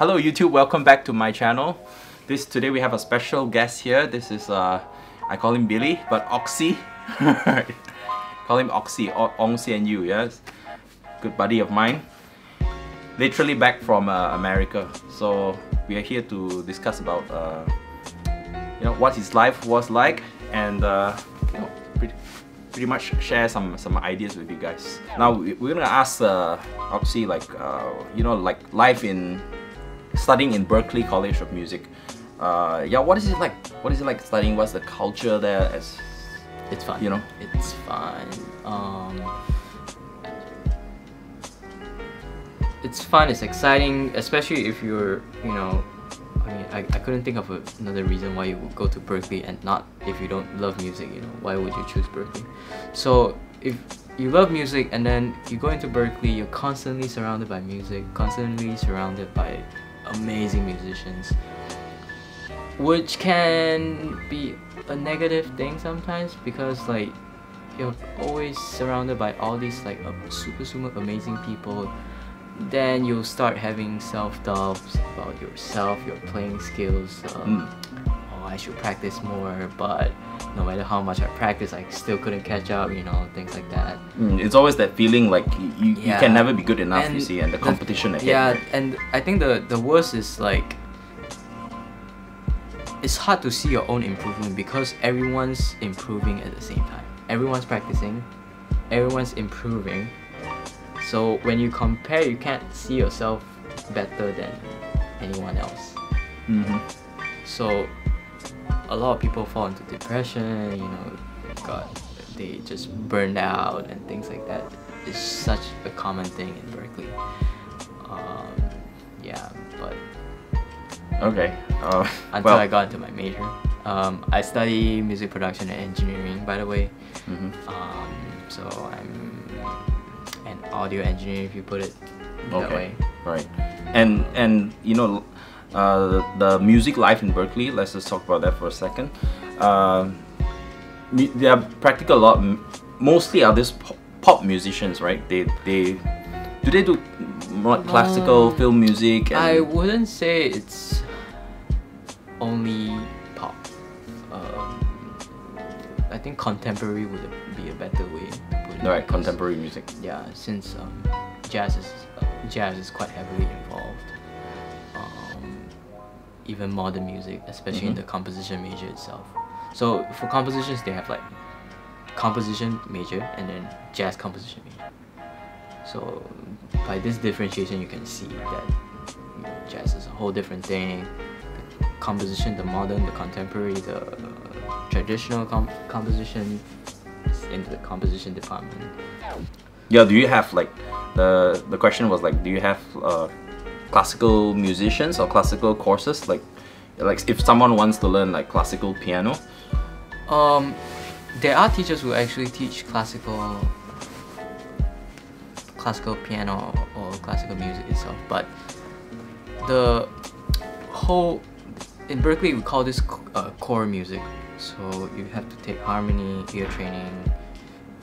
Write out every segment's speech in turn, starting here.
Hello YouTube, welcome back to my channel. This today we have a special guest here. This is uh I call him Billy, but Oxy. call him Oxy, o Ong and you, yes. Good buddy of mine. Literally back from uh, America. So we are here to discuss about uh, you know what his life was like and uh, you know pretty, pretty much share some some ideas with you guys. Now we- we're gonna ask uh, Oxy like uh, you know like life in studying in Berklee College of Music. Uh, yeah, what is it like? What is it like studying? What's the culture there? As It's fun. You know? It's fun. Um, it's fun. It's exciting, especially if you're, you know, I mean, I, I couldn't think of a, another reason why you would go to Berklee and not if you don't love music. You know, why would you choose Berklee? So if you love music and then you go into Berklee, you're constantly surrounded by music, constantly surrounded by amazing musicians which can be a negative thing sometimes because like you're always surrounded by all these like super super amazing people. Then you'll start having self-doubts about yourself your playing skills um, oh i should practice more but no matter how much i practice i still couldn't catch up you know things like that Mm, it's always that feeling like you, you, you can never be good enough. you see, and the competition ahead. yeah and i think the the worst is like it's hard to see your own improvement because everyone's improving at the same time everyone's practicing everyone's improving so when you compare you can't see yourself better than anyone else Mhm. so a lot of people fall into depression you know god they just burned out and things like that it's such a common thing in berklee um, yeah but Okay. Uh, until well, i got into my major um, i study music production and engineering by the way mhm. um, so i'm an audio engineer if you put it that Okay. way Right. And and you know, uh, the music life in Berklee. Let's just talk about that for a second. Um, they are practical a lot. Mostly are these pop, musicians, right? They they do they do more classical Um, film music? I wouldn't say it's only pop. Um, I think contemporary would be a better way to put it. right contemporary music. Yeah, since um, jazz is uh, jazz is quite heavily involved. Even modern music, especially in Mhm. the composition major itself. So for compositions, they have like composition major and then jazz composition major. So by this differentiation, you can see that you know, jazz is a whole different thing. The composition, the modern, the contemporary, the uh, traditional com- composition is in the composition department. Yeah. Do you have like the the question was like, do you have uh, classical musicians or classical courses like? Like if someone wants to learn like classical piano, Um, there are teachers who actually teach classical, classical piano or classical music itself, but the whole in Berklee we call this uh, core music. So you have to take harmony, ear training,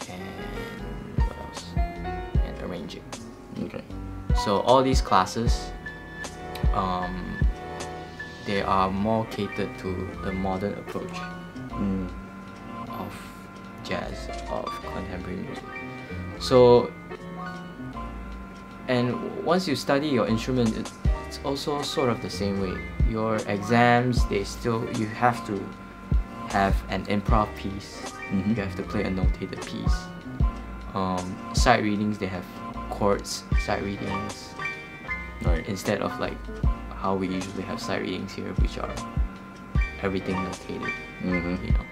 and what else? And arranging. okay. So all these classes, um, they are more catered to the modern approach Mm. of jazz, of contemporary music. So, and once you study your instrument, it, it's also sort of the same way. Your exams, they still you have to have an improv piece. Mhm. You have to play a notated piece. Um, sight readings, they have chords, sight readings Right. instead of like how we usually have sight readings here, which are everything notated Mm-hmm. you know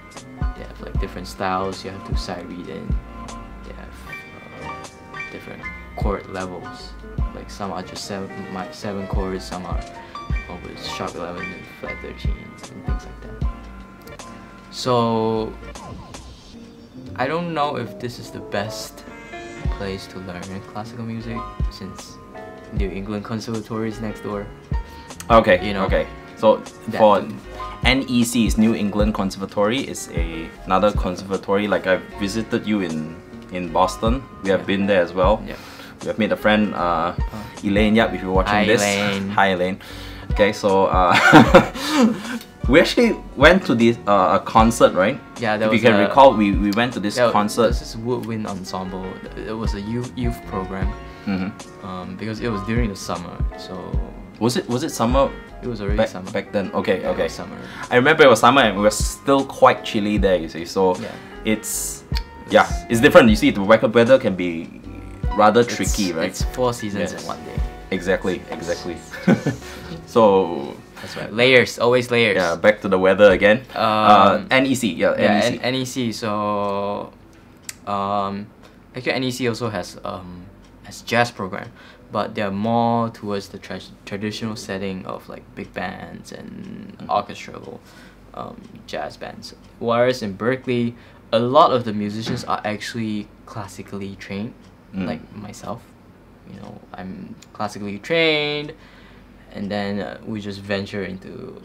they have like different styles you have to sight read in they have uh, different chord levels like some are just seven my seven chords some are always sharp 11 and flat 13 and things like that so i don't know if this is the best place to learn classical music since new england conservatory is next door Okay. you know, okay. So for NEC is New England Conservatory is a another conservatory. Like I visited you in in Boston. We have Yeah. been there as well. Yeah. we have made a friend, uh, Elaine. Yep, if you're watching Hi, this, Elaine. hi Elaine. Okay, so uh, we actually went to this uh, a concert, right? Yeah, if you can a- recall, we, we went to this Yeah, concert. This is Woodwind Ensemble. It was a youth youth program Mhm. um, because it was during the summer, so Was it was it summer it was already back, summer. back then? Okay, Yeah, okay. summer. I remember it was summer and it was still quite chilly there. You see, so Yeah. it's yeah, it's different. You see, the weather weather can be rather It's- tricky, right? It's four seasons Yes. in one day. Exactly, exactly. so That's right. Layers, always layers. yeah, back to the weather again. uh, Um, NEC, yeah, yeah, NEC. N- NEC. So, um, actually, NEC also has um has jazz program, but they're more towards the tra- traditional setting of like big bands and Mm. orchestral um, jazz bands. Whereas in Berklee, a lot of the musicians are actually classically trained, Mm. like myself. You know, I'm classically trained, and then uh, we just venture into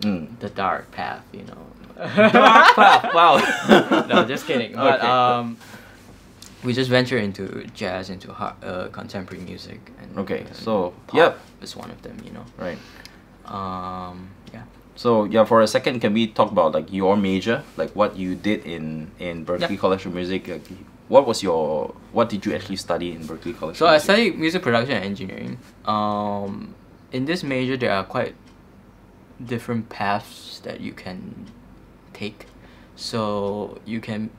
Mm. the dark path, you know. Dark path, wow. no, just kidding. But Okay. um, we just venture into jazz, into uh, contemporary music. And, Okay, and so, pop yep. is one of them, you know. Right. Um, yeah. So yeah, for a second, can we talk about like your major, like what you did in in Berklee Yeah. College of Music? Like, what was your what did you actually study in Berklee College? So I studied music production and engineering. Um, in this major, there are quite different paths that you can take. So you can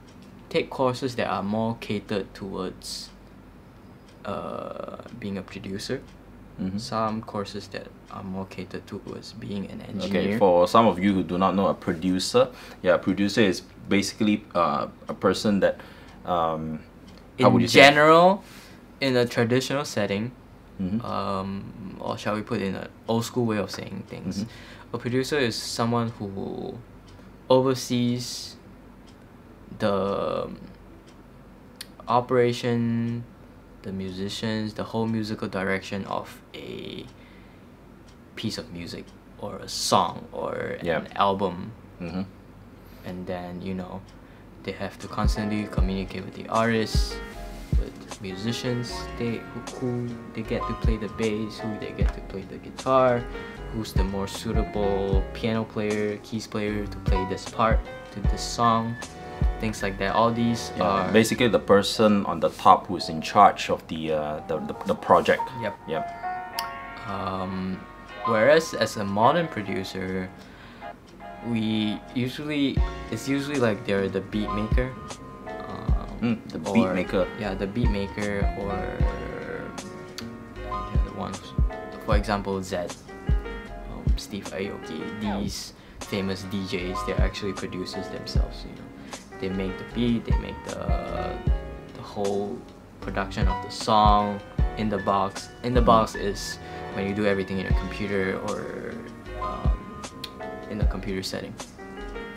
take courses that are more catered towards uh, being a producer. Mhm. Some courses that are more catered towards being an engineer. Okay, for some of you who do not know, a producer, yeah, a producer is basically uh, a person that, um, in you say? general, in a traditional setting, Mhm. um, or shall we put in an old school way of saying things, Mhm. a producer is someone who oversees the um, operation, the musicians, the whole musical direction of a piece of music or a song or Yeah. an album Mhm. and then you know they have to constantly communicate with the artists with musicians they who, who they get to play the bass who they get to play the guitar who's the more suitable piano player keys player to play this part to this song things like that all these Yeah, are basically the person on the top who's in charge of the uh, the, the, the project. Yep. Yep. Um, whereas as a modern producer, we usually it's usually like they're the beat maker. Um, Mm, the or- beat maker. Yeah, the beat maker or the ones. For example, Zedd, um, Steve Aoki. These famous DJs, they're actually producers themselves. You know, they make the beat, they make the the whole production of the song in the box. In the box is when you do everything in a computer or um, in a computer setting,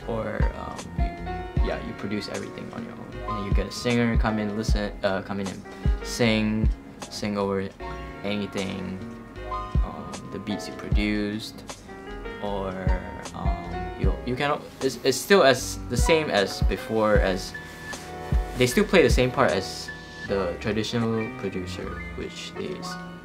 or um, you, yeah, you produce everything on your own, and you get a singer come in, listen, uh, come in and sing, sing over anything, um, the beats you produced, or um, you you can it's, it's still as the same as before as they still play the same part as the traditional producer, which they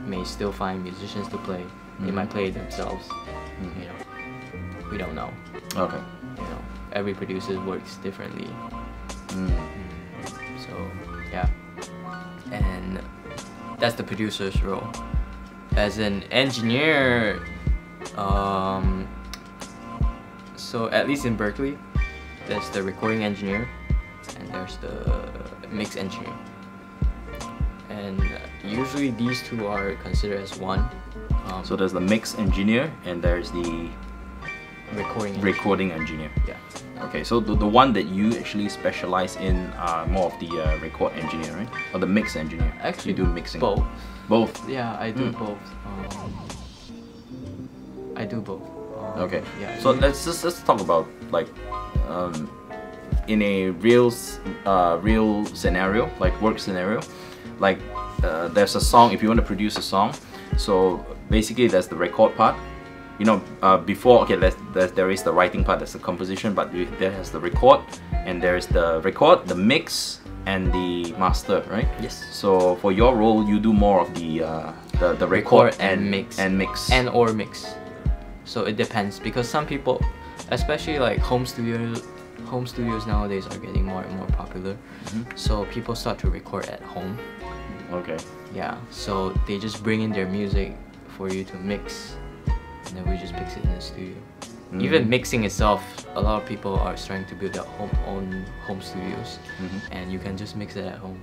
may still find musicians to play. They might play it themselves. Mhm. You know, we don't know. Okay. You know, every producer works differently. Mm. So yeah, and that's the producer's role. As an engineer, um, so at least in Berklee, there's the recording engineer, and there's the mix engineer. And usually these two are considered as one. Um, So there's the mix engineer and there's the recording engineer. recording engineer. Yeah. Okay, so the, the one that you actually specialize in uh, more of the uh, record engineer, right? Or the mix engineer. Actually, you do mixing. Both. Both. Yeah, I do Mm. both. Um, I do both. Um, Okay. Yeah. So let's just let's talk about like um, in a real uh, real scenario, like work scenario, like uh, there's a song. If you want to produce a song, so basically there's the record part, you know, uh, before okay, there's, there's, there is the writing part, there's the composition, but there has the record, and there is the record, the mix, and the master, right? Yes. So for your role, you do more of the uh, the, the record, Record and mix. and mix and or mix. So it depends because some people, especially like home studios, home studios nowadays are getting more and more popular. Mm-hmm. So people start to record at home. okay. Yeah. So they just bring in their music for you to mix, and then we just mix it in the studio. Mhm. Even mixing itself, a lot of people are starting to build their home own home studios, Mhm. and you can just mix it at home.